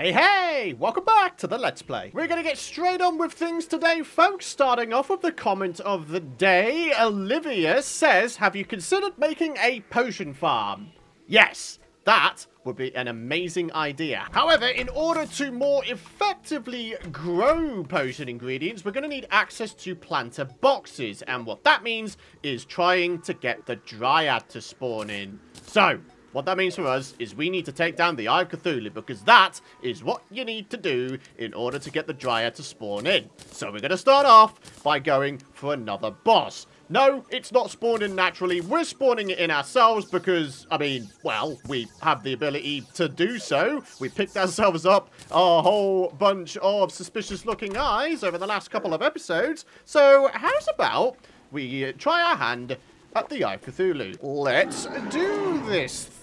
Hey, hey! Welcome back to the Let's Play. We're gonna get straight on with things today, folks. Starting off with the comment of the day. Olivia says, have you considered making a potion farm? Yes, that would be an amazing idea. However, in order to more effectively grow potion ingredients, we're going to need access to planter boxes. And what that means is trying to get the Dryad to spawn in. So, what that means for us is we need to take down the Eye of Cthulhu because that is what you need to do in order to get the Dryad to spawn in. So we're going to start off by going for another boss. No, it's not spawning naturally. We're spawning it in ourselves because, I mean, well, we have the ability to do so. We picked ourselves up a whole bunch of suspicious looking eyes over the last couple of episodes. So how's about we try our hand at the Eye of Cthulhu? Let's do this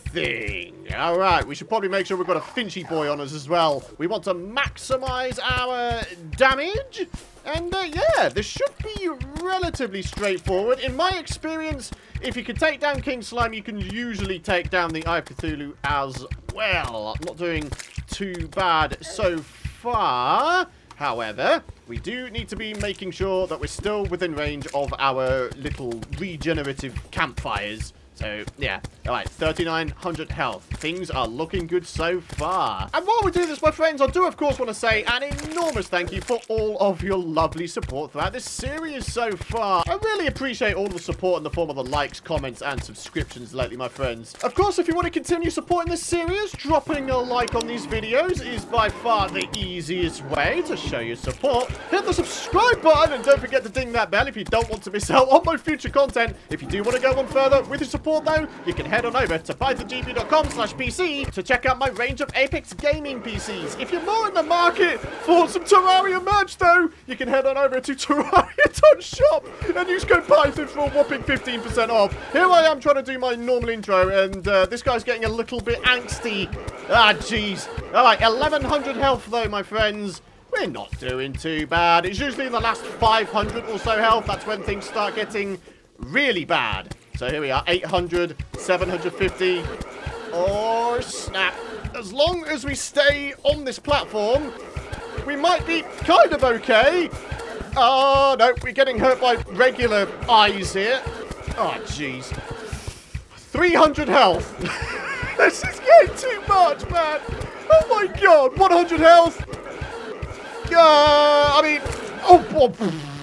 All right, we should probably make sure we've got a Finchy boy on us as well. We want to maximize our damage. And uh, yeah, this should be relatively straightforward. In my experience, if you can take down King Slime, you can usually take down the Eye of Cthulhu as well. Not doing too bad so far. However, we do need to be making sure that we're still within range of our little regenerative campfires. So, yeah. Alright, 3,900 health. Things are looking good so far. And while we do this, my friends, I do, of course, want to say an enormous thank you for all of your lovely support throughout this series so far. I really appreciate all the support in the form of the likes, comments, and subscriptions lately, my friends. Of course, if you want to continue supporting this series, dropping a like on these videos is by far the easiest way to show your support. Hit the subscribe button and don't forget to ding that bell if you don't want to miss out on my future content. If you do want to go on further with your support, though, you can head on over to pythongb.com slash PC to check out my range of Apex gaming PCs. If you're more in the market for some Terraria merch, though, you can head on over to Terraria.shop and use code Python for a whopping 15% off. Here I am trying to do my normal intro, and uh, this guy's getting a little bit angsty. Ah, jeez. All right, 1100 health, though, my friends. We're not doing too bad. It's usually the last 500 or so health. That's when things start getting really bad. So here we are, 800, 750. Oh, snap. As long as we stay on this platform, we might be kind of okay. Oh, no, we're getting hurt by regular eyes here. Oh, jeez. 300 health. this is getting too much, man. Oh, my God. 100 health. Uh, I mean, oh, oh.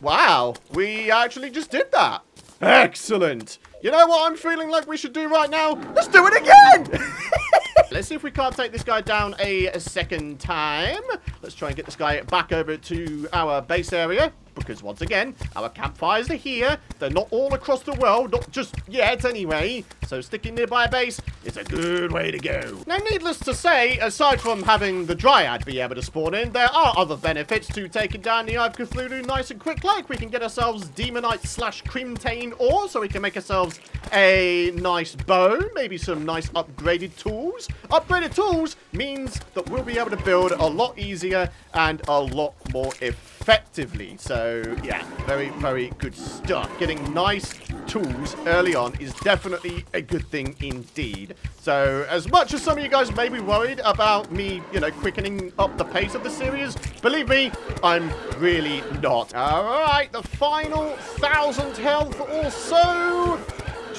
Wow, we actually just did that. Excellent. You know what I'm feeling like we should do right now? Let's do it again! Let's see if we can't take this guy down a, a second time. Let's try and get this guy back over to our base area because once again, our campfires are here. They're not all across the world, not just yet anyway. So sticking nearby a base is a good way to go. Now, needless to say, aside from having the Dryad be able to spawn in, there are other benefits to taking down the Eye of Cthulhu nice and quick. Like, we can get ourselves Demonite slash Crimtane ore, so we can make ourselves a nice bow, maybe some nice upgraded tools. Upgraded tools means that we'll be able to build a lot easier and a lot more effectively. So, yeah, very, very good stuff. Getting nice tools early on is definitely a good thing indeed. So, as much as some of you guys may be worried about me, you know, quickening up the pace of the series, believe me, I'm really not. Alright, the final thousand health or so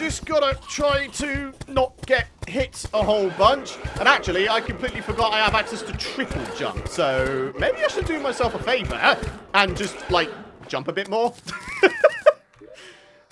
just gotta try to not get hit a whole bunch. And actually, I completely forgot I have access to triple jump. So maybe I should do myself a favor and just, like, jump a bit more.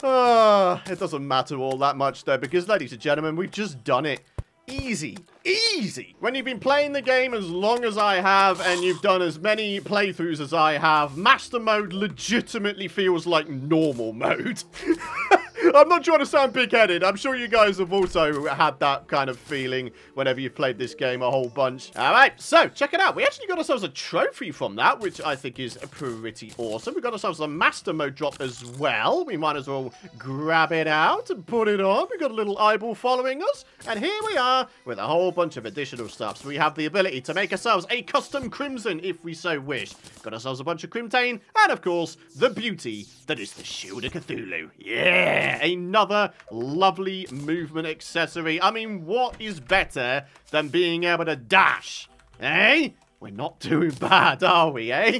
uh, it doesn't matter all that much, though, because, ladies and gentlemen, we've just done it. Easy. Easy. When you've been playing the game as long as I have and you've done as many playthroughs as I have, Master Mode legitimately feels like normal mode. I'm not trying to sound big-headed. I'm sure you guys have also had that kind of feeling whenever you've played this game a whole bunch. All right, so check it out. We actually got ourselves a trophy from that, which I think is pretty awesome. We got ourselves a master mode drop as well. We might as well grab it out and put it on. We got a little eyeball following us, and here we are with a whole bunch of additional stuff. So we have the ability to make ourselves a custom crimson if we so wish. Got ourselves a bunch of crimtane, and of course, the beauty that is the Shield of Cthulhu. Yeah! Yeah, another lovely movement accessory. I mean, what is better than being able to dash? Eh? We're not doing bad, are we, eh?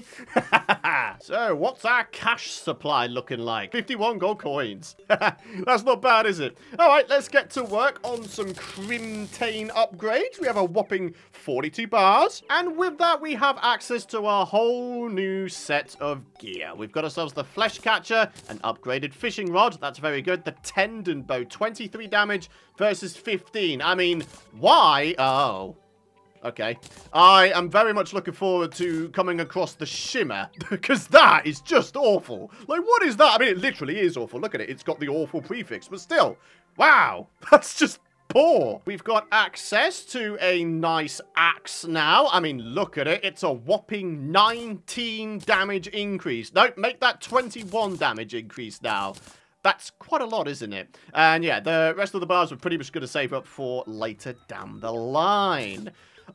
so, what's our cash supply looking like? 51 gold coins. That's not bad, is it? All right, let's get to work on some Crimtane upgrades. We have a whopping 42 bars. And with that, we have access to a whole new set of gear. We've got ourselves the Flesh Catcher, an upgraded fishing rod. That's very good. The Tendon Bow, 23 damage versus 15. I mean, why? Oh... Okay. I am very much looking forward to coming across the shimmer, because that is just awful. Like, what is that? I mean, it literally is awful. Look at it. It's got the awful prefix, but still. Wow. That's just poor. We've got access to a nice axe now. I mean, look at it. It's a whopping 19 damage increase. No, make that 21 damage increase now. That's quite a lot, isn't it? And yeah, the rest of the bars we're pretty much going to save up for later down the line.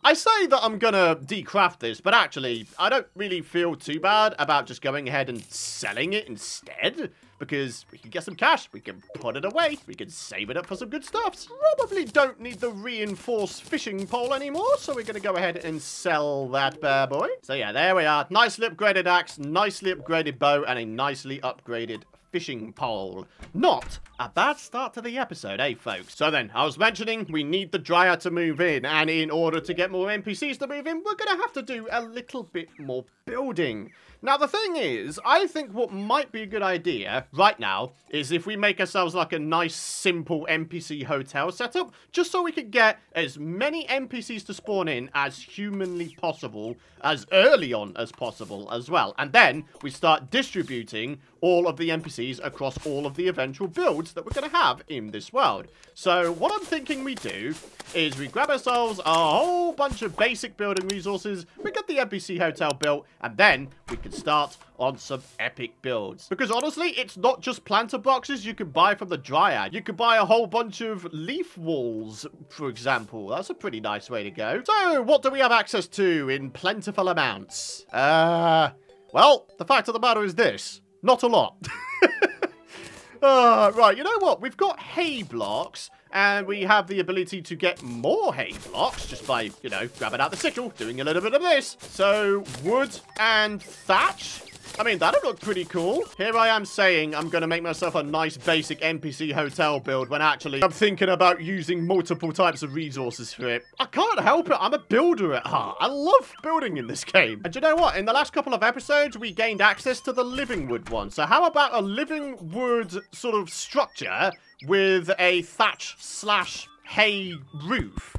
I say that I'm gonna decraft this, but actually, I don't really feel too bad about just going ahead and selling it instead, because we can get some cash, we can put it away, we can save it up for some good stuff. Probably don't need the reinforced fishing pole anymore, so we're gonna go ahead and sell that bad boy. So yeah, there we are. Nicely upgraded axe, nicely upgraded bow, and a nicely upgraded fishing pole. Not a bad start to the episode, eh, folks? So then, I was mentioning we need the Dryad to move in, and in order to get more NPCs to move in, we're going to have to do a little bit more building. Now, the thing is, I think what might be a good idea right now is if we make ourselves like a nice, simple NPC hotel setup, just so we could get as many NPCs to spawn in as humanly possible, as early on as possible as well. And then we start distributing all of the NPCs across all of the eventual builds that we're going to have in this world. So what I'm thinking we do is we grab ourselves a whole bunch of basic building resources, we get the NPC hotel built, and then we can start on some epic builds. Because honestly, it's not just planter boxes you can buy from the Dryad. You could buy a whole bunch of leaf walls, for example. That's a pretty nice way to go. So, what do we have access to in plentiful amounts? Uh, well, the fact of the matter is this. Not a lot. uh, right, you know what? We've got hay blocks, and we have the ability to get more hay blocks just by, you know, grabbing out the sickle, doing a little bit of this. So, wood and thatch. I mean, that'd look pretty cool. Here I am saying I'm going to make myself a nice basic NPC hotel build when actually I'm thinking about using multiple types of resources for it. I can't help it. I'm a builder at heart. I love building in this game. And you know what? In the last couple of episodes, we gained access to the living wood one. So how about a living wood sort of structure with a thatch slash hay roof?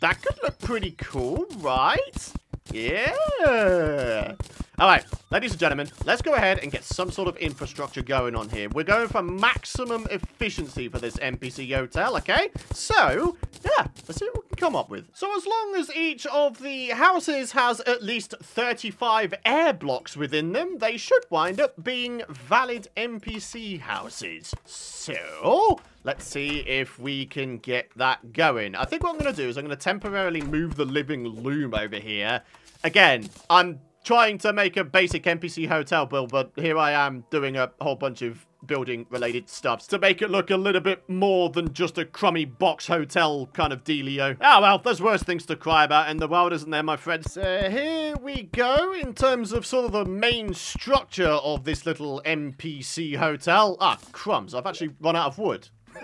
That could look pretty cool, right? Yeah. All right, ladies and gentlemen, let's go ahead and get some sort of infrastructure going on here. We're going for maximum efficiency for this NPC hotel, okay? So, yeah, let's see what we can come up with. So as long as each of the houses has at least 35 air blocks within them, they should wind up being valid NPC houses. So, Let's see if we can get that going. I think what I'm going to do is I'm going to temporarily move the living loom over here. Again, I'm trying to make a basic NPC hotel build, but here I am doing a whole bunch of building related stuff to make it look a little bit more than just a crummy box hotel kind of dealio. Oh well, there's worse things to cry about in the world, isn't there, my friends? So here we go in terms of sort of the main structure of this little NPC hotel. Ah, crumbs, I've actually run out of wood.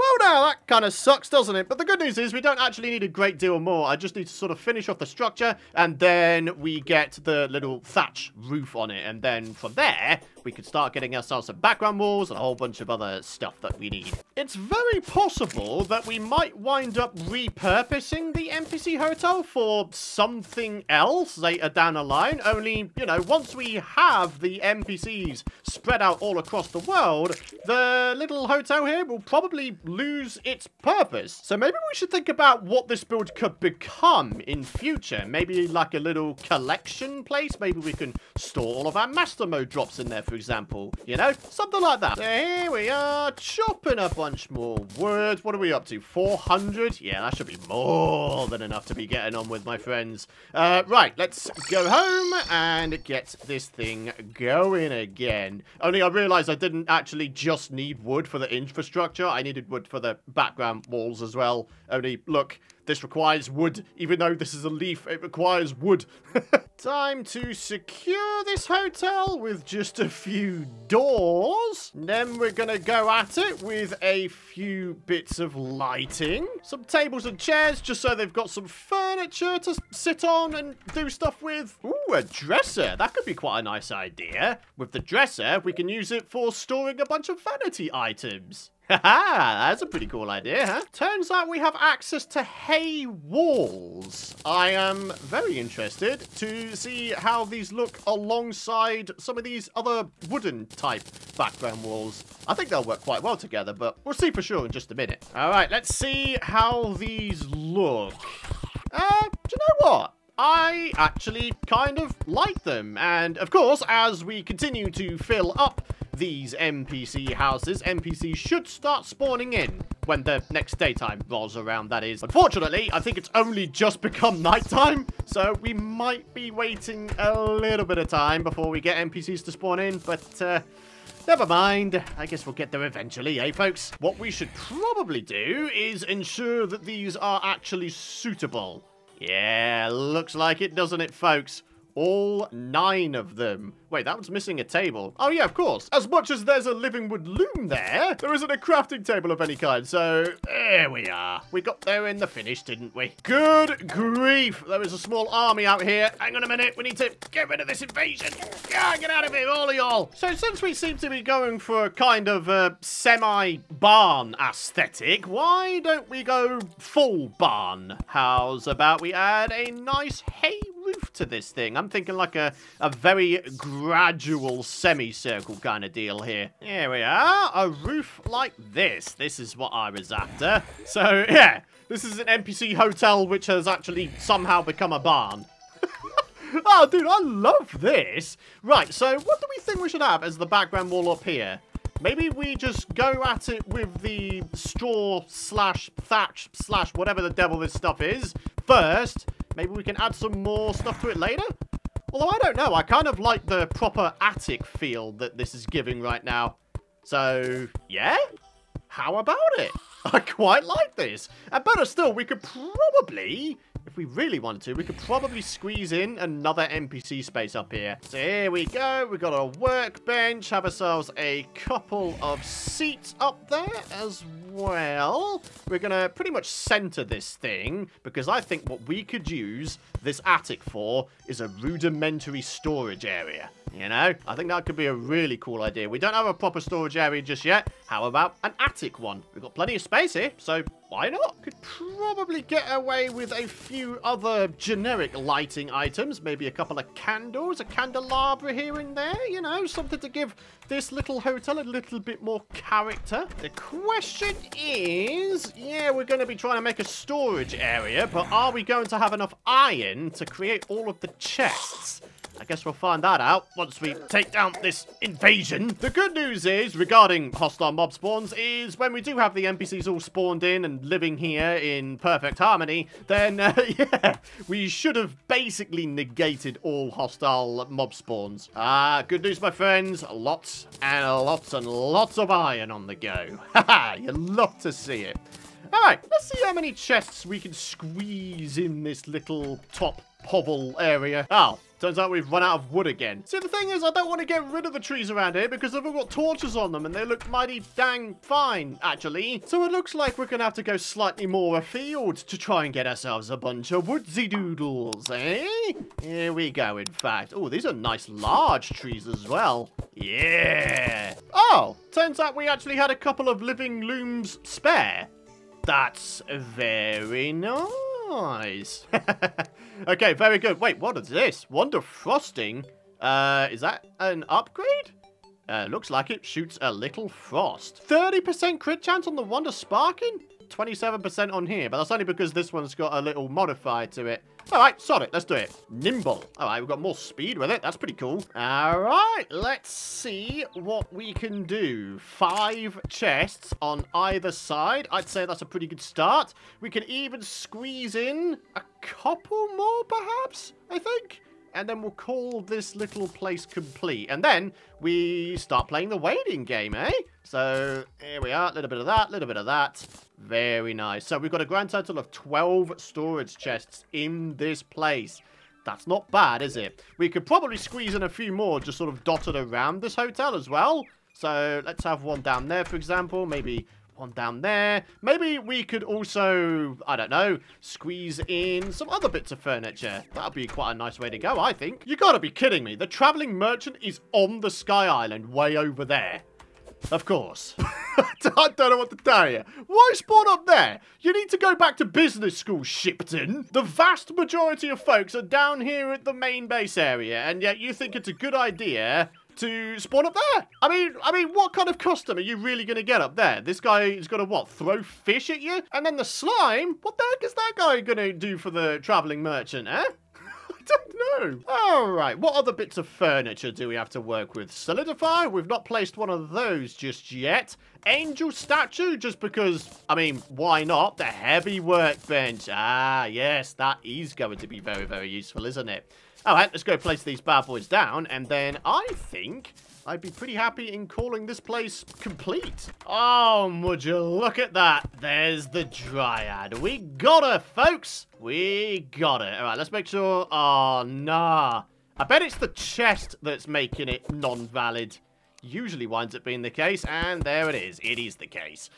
Well, now, that kind of sucks, doesn't it? But the good news is we don't actually need a great deal more. I just need to sort of finish off the structure, and then we get the little thatch roof on it. And then from there, we could start getting ourselves some background walls and a whole bunch of other stuff that we need. It's very possible that we might wind up repurposing the NPC hotel for something else later down the line. Only, you know, once we have the NPCs spread out all across the world, the little hotel here will probably lose its purpose. So maybe we should think about what this build could become in future. Maybe like a little collection place. Maybe we can store all of our master mode drops in there for example. You know, something like that. Here we are, chopping a bunch more wood. What are we up to? 400? Yeah, that should be more than enough to be getting on with, my friends. Uh, right, let's go home and get this thing going again. Only I realized I didn't actually just need wood for the infrastructure. I needed wood for the background walls as well. Only, look, this requires wood. Even though this is a leaf, it requires wood. Time to secure this hotel with just a few doors. Then we're going to go at it with a few bits of lighting. Some tables and chairs just so they've got some furniture to sit on and do stuff with. Ooh, a dresser. That could be quite a nice idea. With the dresser, we can use it for storing a bunch of vanity items. That's a pretty cool idea, huh? Turns out we have access to hay walls. I am very interested to see how these look alongside some of these other wooden type background walls. I think they'll work quite well together, but we'll see for sure in just a minute. All right, let's see how these look. Uh, do you know what? I actually kind of like them. And of course, as we continue to fill up these NPC houses, NPCs should start spawning in when the next daytime rolls around, that is. Unfortunately, I think it's only just become nighttime, so we might be waiting a little bit of time before we get NPCs to spawn in, but... Uh, Never mind. I guess we'll get there eventually, eh, folks? What we should probably do is ensure that these are actually suitable. Yeah, looks like it, doesn't it, folks? All nine of them. Wait, that one's missing a table. Oh, yeah, of course. As much as there's a living wood loom there, there isn't a crafting table of any kind. So, there we are. We got there in the finish, didn't we? Good grief. There is a small army out here. Hang on a minute. We need to get rid of this invasion. Yeah, get out of here, all of y'all. So, since we seem to be going for a kind of a semi-barn aesthetic, why don't we go full barn? How's about we add a nice hay roof to this thing? I'm thinking like a, a very gradual semicircle kind of deal here. Here we are, a roof like this. This is what I was after. So, yeah, this is an NPC hotel which has actually somehow become a barn. oh, dude, I love this. Right, so what do we think we should have as the background wall up here? Maybe we just go at it with the straw slash thatch slash whatever the devil this stuff is first. Maybe we can add some more stuff to it later? Although I don't know, I kind of like the proper attic feel that this is giving right now. So, yeah? How about it? I quite like this. And better still, we could probably if we really wanted to, we could probably squeeze in another NPC space up here. So here we go. We've got a workbench. Have ourselves a couple of seats up there as well. We're going to pretty much center this thing because I think what we could use this attic for is a rudimentary storage area. You know, I think that could be a really cool idea. We don't have a proper storage area just yet. How about an attic one? We've got plenty of space here, so why not? Could probably get away with a few other generic lighting items. Maybe a couple of candles, a candelabra here and there. You know, something to give this little hotel a little bit more character. The question is, yeah, we're going to be trying to make a storage area, but are we going to have enough iron to create all of the chests? I guess we'll find that out once we take down this invasion. The good news is, regarding hostile mob spawns, is when we do have the NPCs all spawned in and living here in perfect harmony, then, uh, yeah, we should have basically negated all hostile mob spawns. Ah, good news, my friends. Lots and lots and lots of iron on the go. Haha, you love to see it. All right, let's see how many chests we can squeeze in this little top hovel area. Oh, Turns out we've run out of wood again. See, the thing is, I don't want to get rid of the trees around here because they've all got torches on them and they look mighty dang fine, actually. So it looks like we're going to have to go slightly more afield to try and get ourselves a bunch of woodsy doodles, eh? Here we go, in fact. Oh, these are nice large trees as well. Yeah. Oh, turns out we actually had a couple of living looms spare. That's very nice nice. okay, very good. Wait, what is this? Wand of Frosting? Uh, is that an upgrade? Uh, looks like it shoots a little frost. 30% crit chance on the Wand of Sparking? 27% on here, but that's only because this one's got a little modifier to it. All right, solid. Let's do it. Nimble. All right, we've got more speed with it. That's pretty cool. All right, let's see what we can do. Five chests on either side. I'd say that's a pretty good start. We can even squeeze in a couple more, perhaps, I think and then we'll call this little place complete. And then we start playing the waiting game, eh? So here we are, a little bit of that, a little bit of that. Very nice. So we've got a grand total of 12 storage chests in this place. That's not bad, is it? We could probably squeeze in a few more just sort of dotted around this hotel as well. So let's have one down there, for example. Maybe one down there. Maybe we could also, I don't know, squeeze in some other bits of furniture. That would be quite a nice way to go, I think. You gotta be kidding me. The traveling merchant is on the Sky Island way over there. Of course. I don't know what to tell you. Why spawn up there? You need to go back to business school, Shipton. The vast majority of folks are down here at the main base area, and yet you think it's a good idea to spawn up there. I mean, I mean, what kind of custom are you really going to get up there? This guy is going to, what, throw fish at you? And then the slime? What the heck is that guy going to do for the traveling merchant, eh? I don't know. All right, what other bits of furniture do we have to work with? Solidifier? We've not placed one of those just yet. Angel statue, just because, I mean, why not? The heavy workbench. Ah, yes, that is going to be very, very useful, isn't it? All right, let's go place these bad boys down, and then I think I'd be pretty happy in calling this place complete. Oh, would you look at that? There's the Dryad. We got her, folks. We got it. All right, let's make sure. Oh, nah. I bet it's the chest that's making it non-valid. Usually winds up being the case, and there it is. It is the case.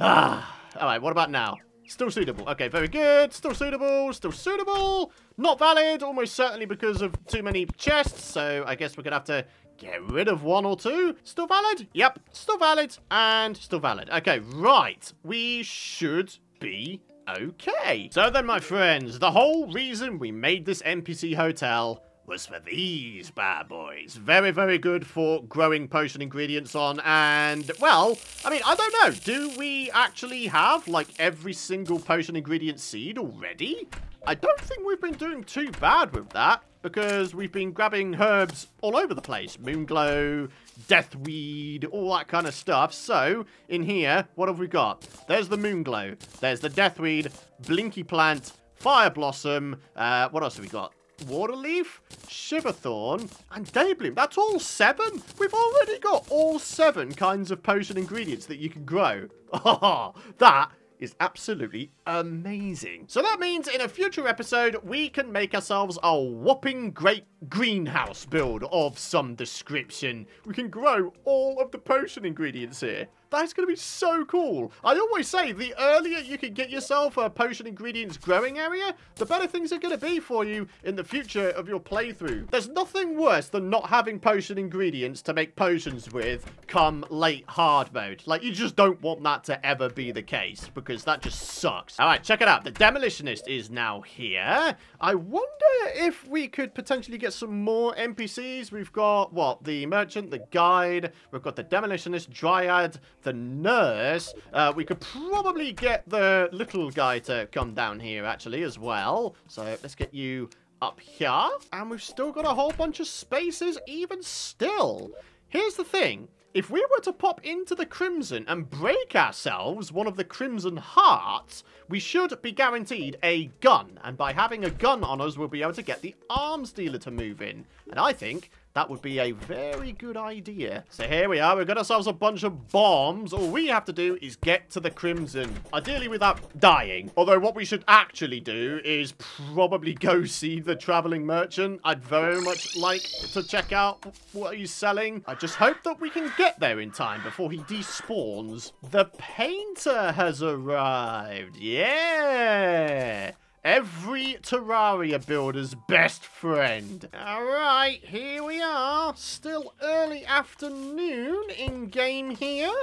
Ah. All right, what about now? Still suitable. Okay, very good. Still suitable. Still suitable. Not valid. Almost certainly because of too many chests. So I guess we're going to have to get rid of one or two. Still valid? Yep. Still valid. And still valid. Okay, right. We should be okay. So then, my friends, the whole reason we made this NPC hotel was for these bad boys. Very, very good for growing potion ingredients on. And, well, I mean, I don't know. Do we actually have, like, every single potion ingredient seed already? I don't think we've been doing too bad with that because we've been grabbing herbs all over the place. Moonglow, deathweed, all that kind of stuff. So, in here, what have we got? There's the moonglow. There's the deathweed, blinky plant, fire blossom. Uh, what else have we got? Waterleaf, Shiverthorn, and Daybloom. That's all seven? We've already got all seven kinds of potion ingredients that you can grow. That is absolutely amazing. So that means in a future episode, we can make ourselves a whopping great greenhouse build of some description. We can grow all of the potion ingredients here. That's going to be so cool. I always say, the earlier you can get yourself a potion ingredients growing area, the better things are going to be for you in the future of your playthrough. There's nothing worse than not having potion ingredients to make potions with come late hard mode. Like, you just don't want that to ever be the case, because that just sucks. All right, check it out. The Demolitionist is now here. I wonder if we could potentially get some more NPCs. We've got, what, the Merchant, the Guide, we've got the Demolitionist, Dryad, the nurse. Uh, we could probably get the little guy to come down here, actually, as well. So let's get you up here. And we've still got a whole bunch of spaces, even still. Here's the thing. If we were to pop into the Crimson and break ourselves one of the Crimson Hearts, we should be guaranteed a gun. And by having a gun on us, we'll be able to get the arms dealer to move in. And I think that would be a very good idea. So here we are. We've got ourselves a bunch of bombs. All we have to do is get to the Crimson. Ideally without dying. Although what we should actually do is probably go see the Traveling Merchant. I'd very much like to check out what he's selling. I just hope that we can get there in time before he despawns. The Painter has arrived. Yeah! Every Terraria builder's best friend. Alright, here we are. Still early afternoon in game here.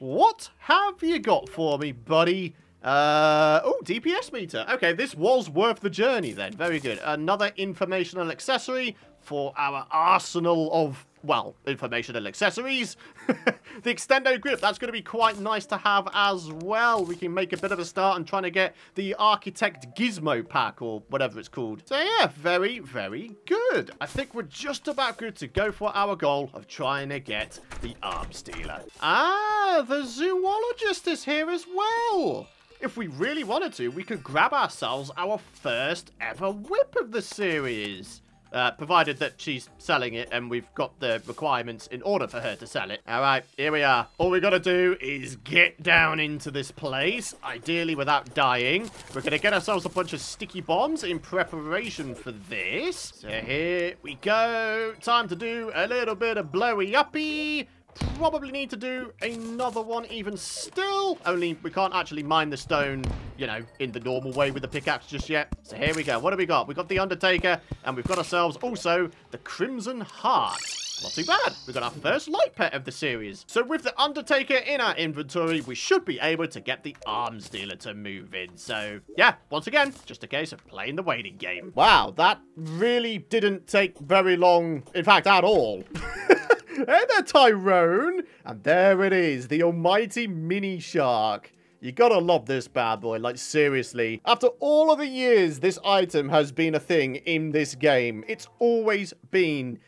What have you got for me, buddy? Uh, oh, DPS meter. Okay, this was worth the journey then. Very good. Another informational accessory for our arsenal of well, information and accessories. the extendo grip, that's going to be quite nice to have as well. We can make a bit of a start on trying to get the Architect Gizmo pack or whatever it's called. So yeah, very, very good. I think we're just about good to go for our goal of trying to get the Arms Dealer. Ah, the Zoologist is here as well. If we really wanted to, we could grab ourselves our first ever whip of the series. Uh, provided that she's selling it and we've got the requirements in order for her to sell it. All right, here we are. All we got to do is get down into this place, ideally without dying. We're going to get ourselves a bunch of sticky bombs in preparation for this. So here we go. Time to do a little bit of blowy uppy probably need to do another one even still. Only we can't actually mine the stone, you know, in the normal way with the pickaxe just yet. So here we go. What do we got? We've got the Undertaker, and we've got ourselves also the Crimson Heart. Not too bad. We've got our first light pet of the series. So with the Undertaker in our inventory, we should be able to get the arms dealer to move in. So yeah, once again, just a case of playing the waiting game. Wow, that really didn't take very long, in fact, at all. Hey there, Tyrone! And there it is, the almighty mini shark. You gotta love this bad boy, like seriously. After all of the years this item has been a thing in this game, it's always been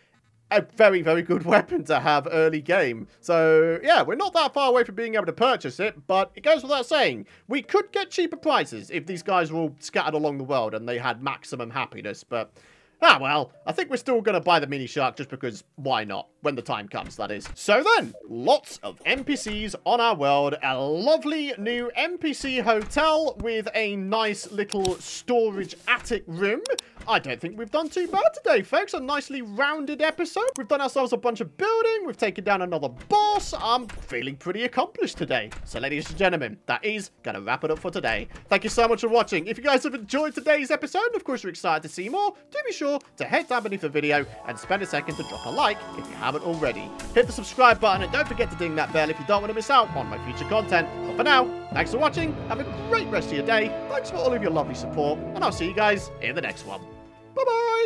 a very, very good weapon to have early game. So, yeah, we're not that far away from being able to purchase it, but it goes without saying, we could get cheaper prices if these guys were all scattered along the world and they had maximum happiness, but Ah, well, I think we're still going to buy the mini shark just because why not? When the time comes, that is. So then, lots of NPCs on our world. A lovely new NPC hotel with a nice little storage attic room. I don't think we've done too bad today, folks. A nicely rounded episode. We've done ourselves a bunch of building. We've taken down another boss. I'm feeling pretty accomplished today. So, ladies and gentlemen, that is going to wrap it up for today. Thank you so much for watching. If you guys have enjoyed today's episode, and of course you're excited to see more, do be sure to head down beneath the video and spend a second to drop a like if you haven't already. Hit the subscribe button and don't forget to ding that bell if you don't want to miss out on my future content. But for now, thanks for watching. Have a great rest of your day. Thanks for all of your lovely support. And I'll see you guys in the next one. Bye-bye.